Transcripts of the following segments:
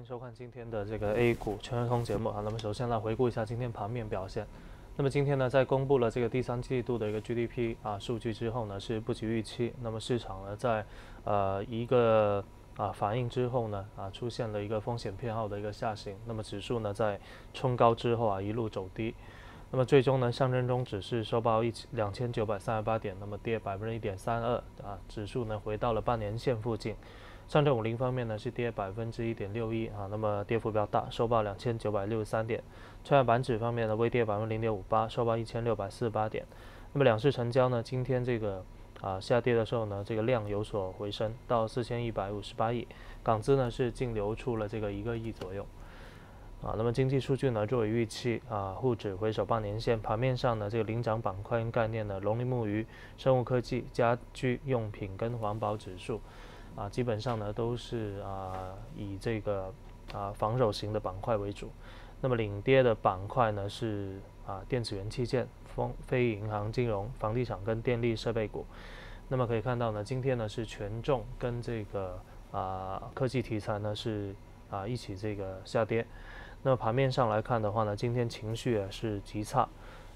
迎收看今天的这个 A 股全日通节目啊。那么首先来回顾一下今天盘面表现。那么今天呢，在公布了这个第三季度的一个 GDP 啊数据之后呢，是不及预期。那么市场呢，在呃一个啊反应之后呢，啊出现了一个风险偏好的一个下行。那么指数呢，在冲高之后啊一路走低。那么最终呢，上证中指是收报一两千九百三十八点，那么跌百分之一点三二啊，指数呢回到了半年线附近。上证五零方面呢是跌百分之一点六一啊，那么跌幅比较大，收报两千九百六十三点。创业板指方面呢微跌百分之零点五八，收报一千六百四十八点。那么两市成交呢，今天这个啊下跌的时候呢，这个量有所回升到四千一百五十八亿，港资呢是净流出了这个一个亿左右。啊，那么经济数据呢，作为预期啊，沪指回首半年线，盘面上呢，这个领涨板块概念呢，农林牧渔、生物科技、家居用品跟环保指数。啊，基本上呢都是啊以这个啊防守型的板块为主。那么领跌的板块呢是啊电子元器件、风非银行金融、房地产跟电力设备股。那么可以看到呢，今天呢是权重跟这个啊科技题材呢是啊一起这个下跌。那么盘面上来看的话呢，今天情绪啊是极差，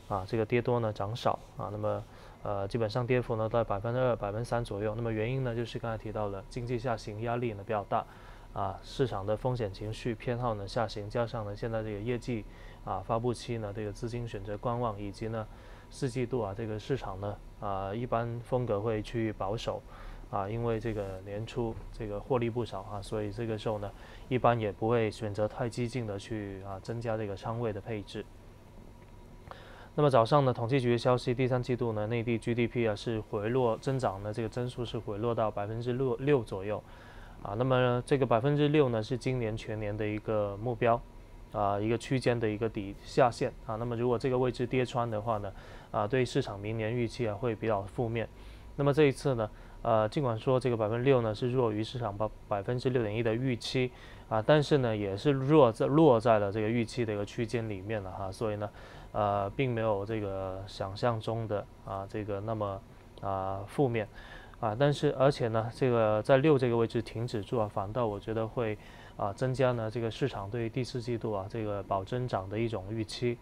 啊这个跌多呢涨少啊，那么。呃，基本上跌幅呢在百分之二、百分之三左右。那么原因呢，就是刚才提到了经济下行压力呢比较大，啊，市场的风险情绪偏好呢下行，加上呢现在这个业绩啊发布期呢，这个资金选择观望，以及呢四季度啊这个市场呢啊一般风格会趋于保守，啊，因为这个年初这个获利不少啊，所以这个时候呢一般也不会选择太激进的去啊增加这个仓位的配置。那么早上呢，统计局的消息，第三季度呢，内地 GDP 啊是回落增长呢，这个增速是回落到百分之六六左右，啊，那么这个百分之六呢是今年全年的一个目标，啊，一个区间的一个底下限啊，那么如果这个位置跌穿的话呢，啊，对市场明年预期啊会比较负面。那么这一次呢，呃，尽管说这个百分之六呢是弱于市场百百分之六点一的预期啊，但是呢也是弱在落在了这个预期的一个区间里面了哈，所以呢。呃，并没有这个想象中的啊，这个那么啊负面啊，但是而且呢，这个在六这个位置停止住啊，反倒我觉得会啊增加呢这个市场对第四季度啊这个保增长的一种预期。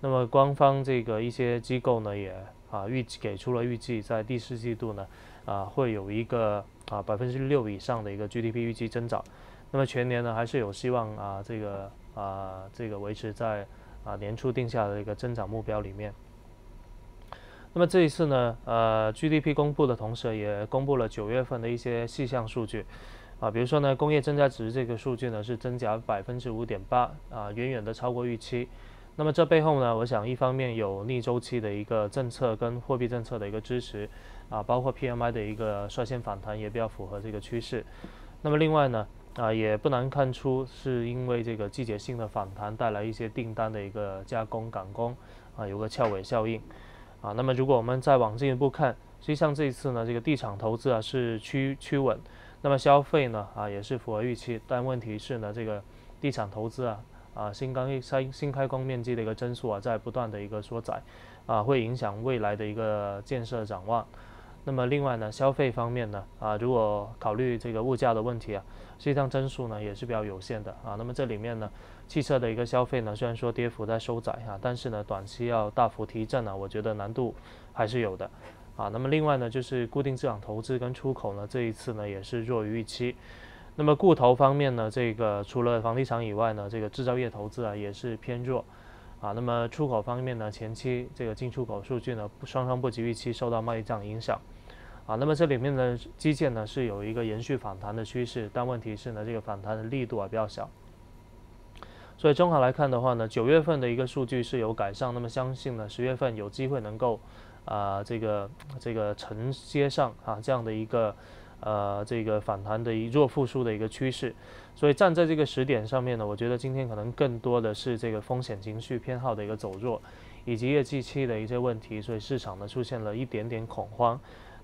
那么官方这个一些机构呢也啊预给出了预计，在第四季度呢啊会有一个啊百分之六以上的一个 GDP 预期增长。那么全年呢还是有希望啊这个啊这个维持在。啊，年初定下的一个增长目标里面。那么这一次呢，呃，GDP 公布的同时，也公布了九月份的一些细项数据。啊，比如说呢，工业增加值这个数据呢是增加百分之五点八，啊，远远的超过预期。那么这背后呢，我想一方面有逆周期的一个政策跟货币政策的一个支持，啊，包括 PMI 的一个率先反弹也比较符合这个趋势。那么另外呢？啊，也不难看出是因为这个季节性的反弹带来一些订单的一个加工赶工，啊，有个翘尾效应，啊，那么如果我们再往进一步看，实际上这一次呢，这个地产投资啊是趋趋稳，那么消费呢啊也是符合预期，但问题是呢，这个地产投资啊啊新刚新新开工面积的一个增速啊在不断的一个缩窄，啊，会影响未来的一个建设展望。那么另外呢，消费方面呢，啊，如果考虑这个物价的问题啊，实际上增速呢也是比较有限的啊。那么这里面呢，汽车的一个消费呢，虽然说跌幅在收窄啊，但是呢，短期要大幅提振呢，我觉得难度还是有的啊。那么另外呢，就是固定资产投资跟出口呢，这一次呢也是弱于预期。那么固投方面呢，这个除了房地产以外呢，这个制造业投资啊也是偏弱。啊，那么出口方面呢，前期这个进出口数据呢，双双不及预期，受到贸易战影响。啊，那么这里面的基建呢是有一个延续反弹的趋势，但问题是呢，这个反弹的力度啊比较小。所以综合来看的话呢，九月份的一个数据是有改善，那么相信呢，十月份有机会能够啊这个这个承接上啊这样的一个。呃，这个反弹的一弱复苏的一个趋势，所以站在这个时点上面呢，我觉得今天可能更多的是这个风险情绪偏好的一个走弱，以及业绩期的一些问题，所以市场呢出现了一点点恐慌。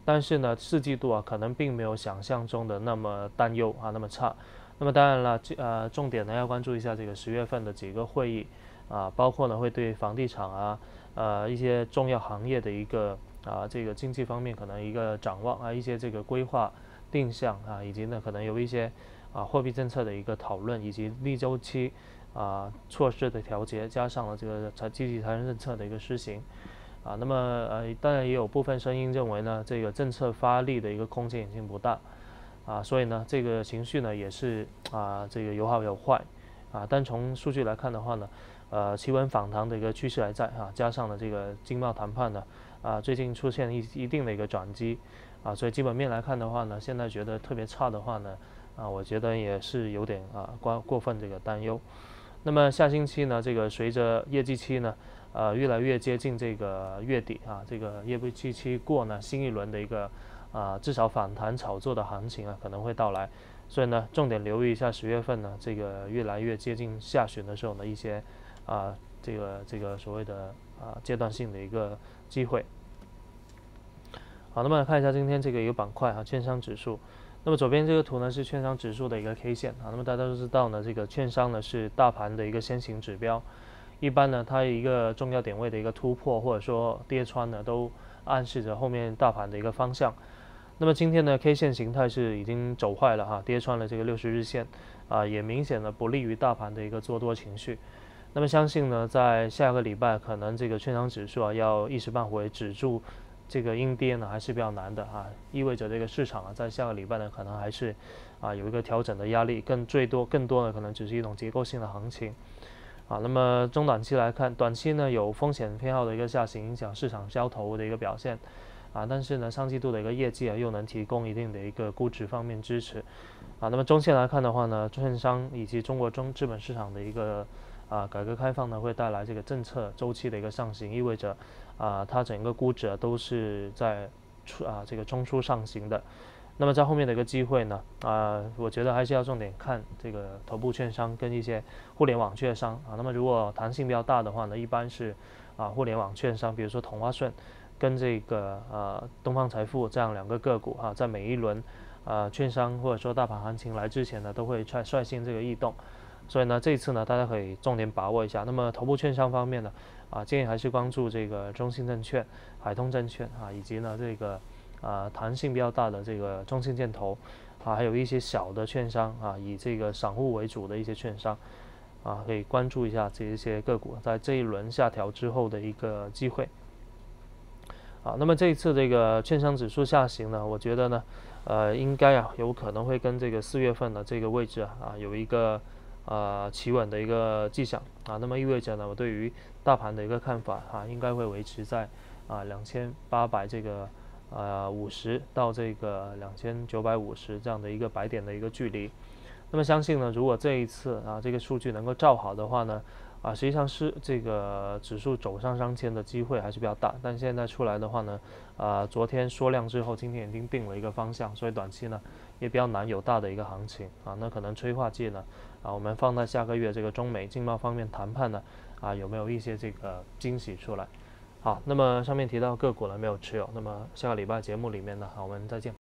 但是呢，四季度啊，可能并没有想象中的那么担忧啊，那么差。那么当然了，这呃重点呢要关注一下这个十月份的几个会议啊，包括呢会对房地产啊，呃一些重要行业的一个啊这个经济方面可能一个展望啊，一些这个规划。定向啊，以及呢可能有一些啊货币政策的一个讨论，以及逆周期啊措施的调节，加上了这个财积极财政政策的一个施行。啊，那么呃，当然也有部分声音认为呢，这个政策发力的一个空间已经不大，啊，所以呢，这个情绪呢也是啊，这个有好有坏，啊，但从数据来看的话呢，呃，企稳反弹的一个趋势还在啊，加上了这个经贸谈判呢，啊，最近出现一一定的一个转机，啊，所以基本面来看的话呢，现在觉得特别差的话呢，啊，我觉得也是有点啊过过分这个担忧。那么下星期呢，这个随着业绩期呢。呃，越来越接近这个月底啊，这个业绩期过呢，新一轮的一个啊，至少反弹炒作的行情啊，可能会到来。所以呢，重点留意一下十月份呢，这个越来越接近下旬的时候呢，一些啊，这个这个所谓的啊阶段性的一个机会。好，那么来看一下今天这个一个板块啊，券商指数。那么左边这个图呢是券商指数的一个 K 线啊。那么大家都知道呢，这个券商呢是大盘的一个先行指标。一般呢，它一个重要点位的一个突破，或者说跌穿呢，都暗示着后面大盘的一个方向。那么今天呢，K 线形态是已经走坏了哈，跌穿了这个六十日线，啊，也明显的不利于大盘的一个做多情绪。那么相信呢，在下个礼拜可能这个券商指数啊，要一时半会止住这个阴跌呢，还是比较难的啊，意味着这个市场啊，在下个礼拜呢，可能还是啊有一个调整的压力，更最多更多的可能只是一种结构性的行情。啊，那么中短期来看，短期呢有风险偏好的一个下行，影响市场交投的一个表现，啊，但是呢上季度的一个业绩啊又能提供一定的一个估值方面支持，啊，那么中线来看的话呢，券商以及中国中资本市场的一个啊改革开放呢会带来这个政策周期的一个上行，意味着啊它整个估值都是在出啊这个中枢上行的。那么在后面的一个机会呢，啊，我觉得还是要重点看这个头部券商跟一些互联网券商啊。那么如果弹性比较大的话呢，一般是啊互联网券商，比如说同花顺跟这个呃东方财富这样两个个股啊，在每一轮啊券商或者说大盘行情来之前呢，都会率率先这个异动。所以呢，这一次呢，大家可以重点把握一下。那么头部券商方面呢，啊，建议还是关注这个中信证券、海通证券啊，以及呢这个。啊，弹性比较大的这个中信建投，啊，还有一些小的券商啊，以这个散户为主的一些券商，啊，可以关注一下这一些个股在这一轮下调之后的一个机会。啊，那么这一次这个券商指数下行呢，我觉得呢，呃，应该啊有可能会跟这个四月份的这个位置啊啊有一个呃企稳的一个迹象啊，那么意味着呢，我对于大盘的一个看法啊，应该会维持在啊两千八百这个。呃，五十到这个两千九百五十这样的一个白点的一个距离，那么相信呢，如果这一次啊这个数据能够照好的话呢，啊实际上是这个指数走上上千的机会还是比较大。但现在出来的话呢，啊昨天缩量之后，今天已经定了一个方向，所以短期呢也比较难有大的一个行情啊。那可能催化剂呢，啊我们放在下个月这个中美经贸方面谈判呢，啊有没有一些这个惊喜出来？好，那么上面提到个股呢没有持有，那么下个礼拜节目里面呢，好，我们再见。